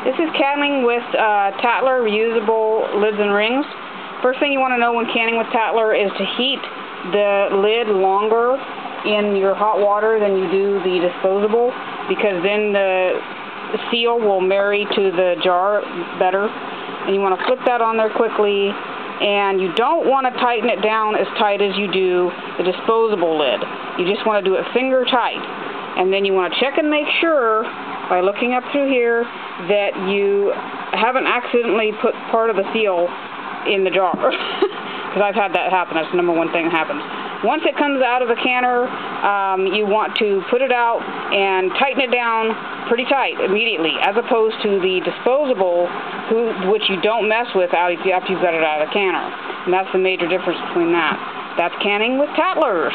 This is canning with uh, Tattler reusable lids and rings. First thing you want to know when canning with Tattler is to heat the lid longer in your hot water than you do the disposable because then the seal will marry to the jar better. And you want to flip that on there quickly and you don't want to tighten it down as tight as you do the disposable lid. You just want to do it finger tight. And then you want to check and make sure by looking up through here that you haven't accidentally put part of the seal in the jar. Because I've had that happen. That's the number one thing that happens. Once it comes out of the canner, um, you want to put it out and tighten it down pretty tight immediately, as opposed to the disposable, who, which you don't mess with after you've got it out of the canner. And that's the major difference between that. That's canning with tattlers.